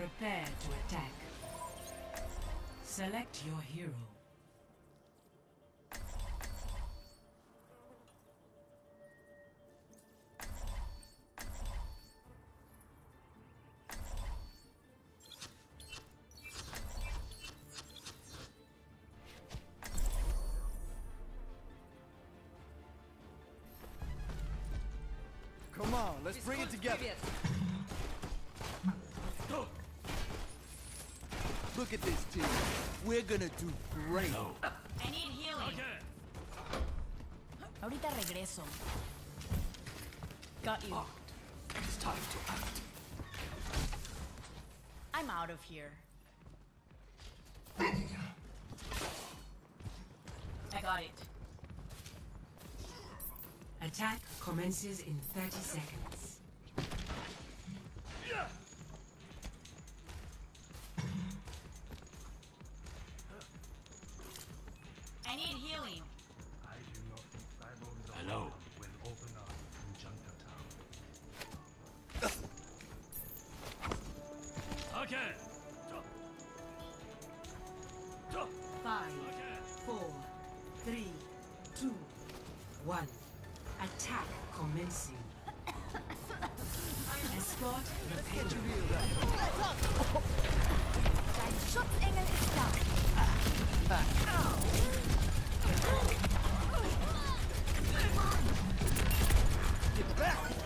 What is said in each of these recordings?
Prepare to attack. Select your hero. Come on, let's bring it together. Look at this team. We're gonna do great. I need healing. Ahorita regreso. Got you. It's time to act. I'm out of here. I got it. Attack commences in 30 seconds. Five, four, three, two, one. Attack commencing. Escort the payload. Dein Schutzengel ist da. Get back!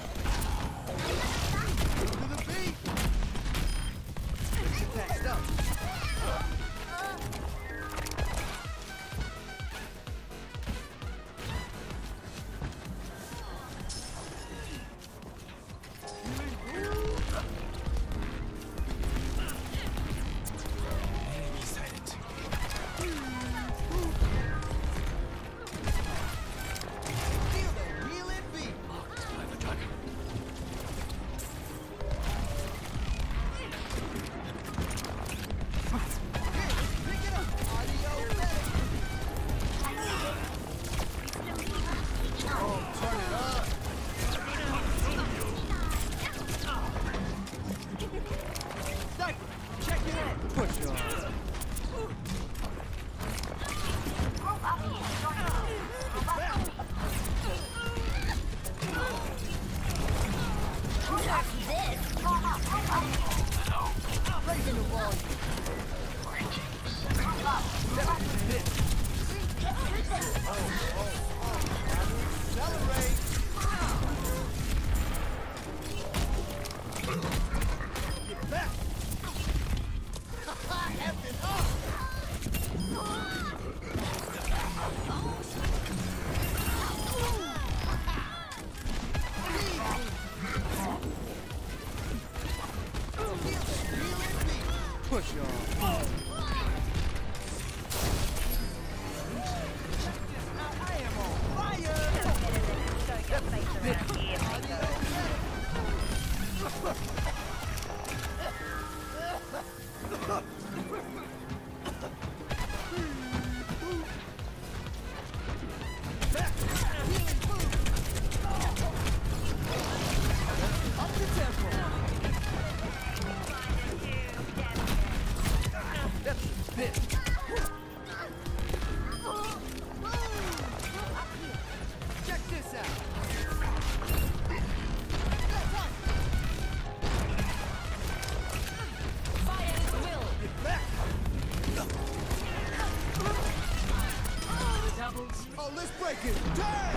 Break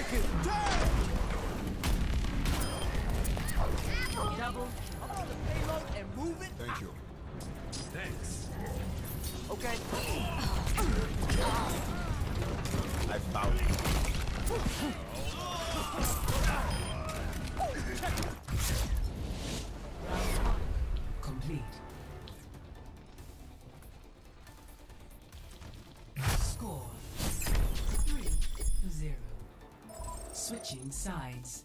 Oh, it. Turn! double on the payload and. Thank you. Thanks. Okay. Switching sides.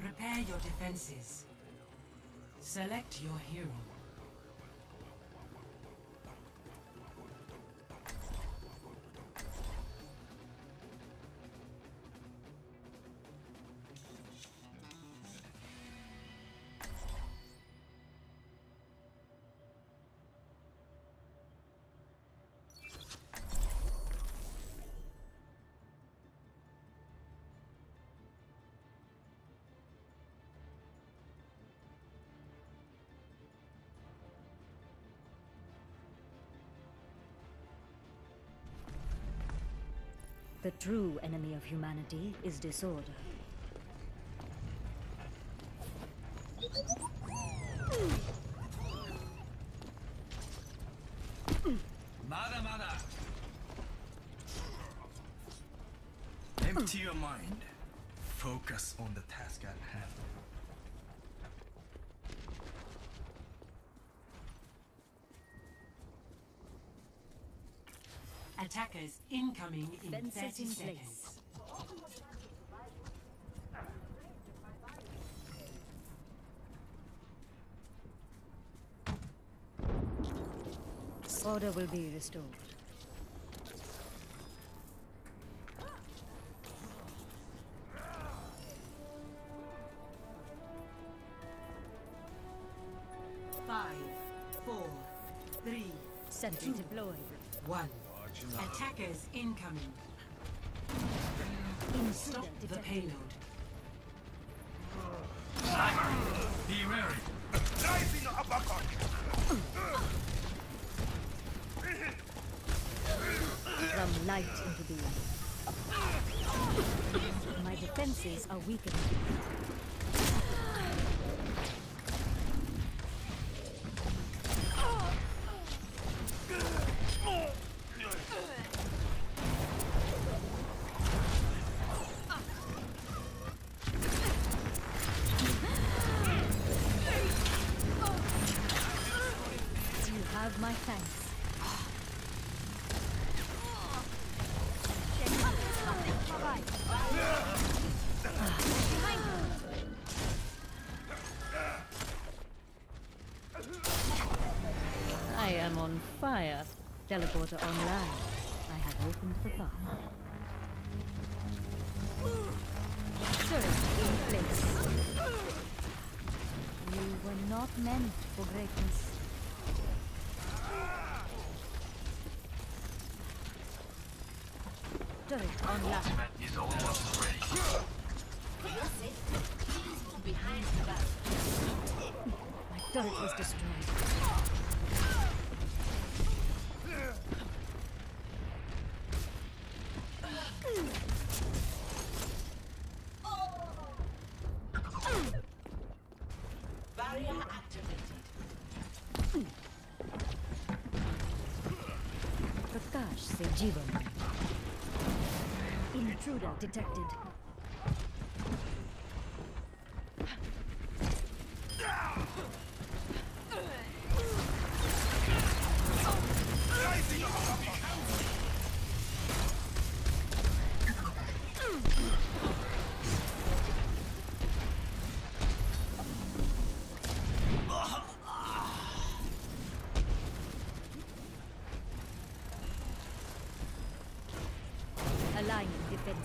Prepare your defenses. Select your hero. The true enemy of humanity is disorder. Attackers incoming in Fences 30 in seconds. Order will be restored. Five, four, three, Sentry deployed. one. Attackers incoming. Stop the payload. Be wary. From light into being. My defenses are weakened. Fire. Teleporter online. I have opened the path. Turret in place. You were not meant for greatness. Turret online. Is almost ready. Behind the battle. My turret was destroyed. Intruder detected.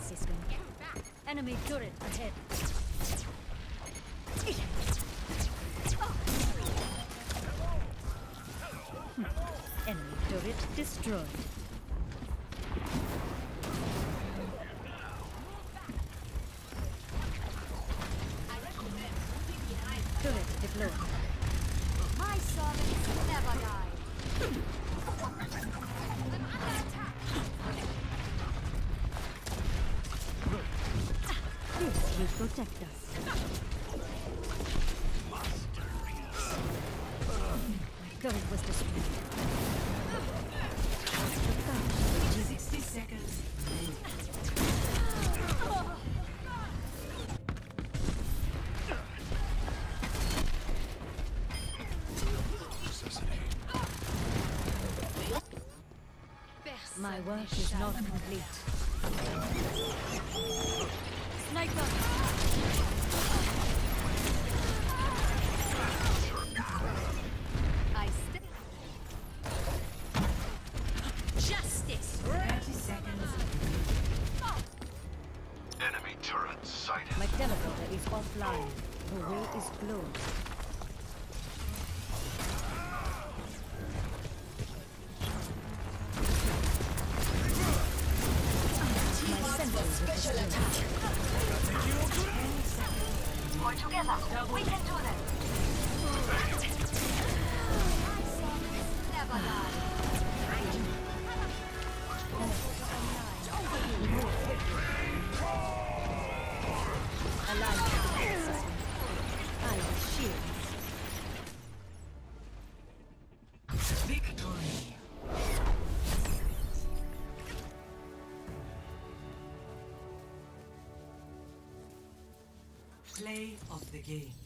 System. Enemy turret ahead. Hmm. Enemy turret destroyed. Turret deployed. My servants never die. Protect us. My turret was destroyed. Prakash se Jivan. 60 seconds. My work is not complete. Justice. 30 seconds. Enemy turret sighted. My teleporter is offline. The way is closed. Play of the game.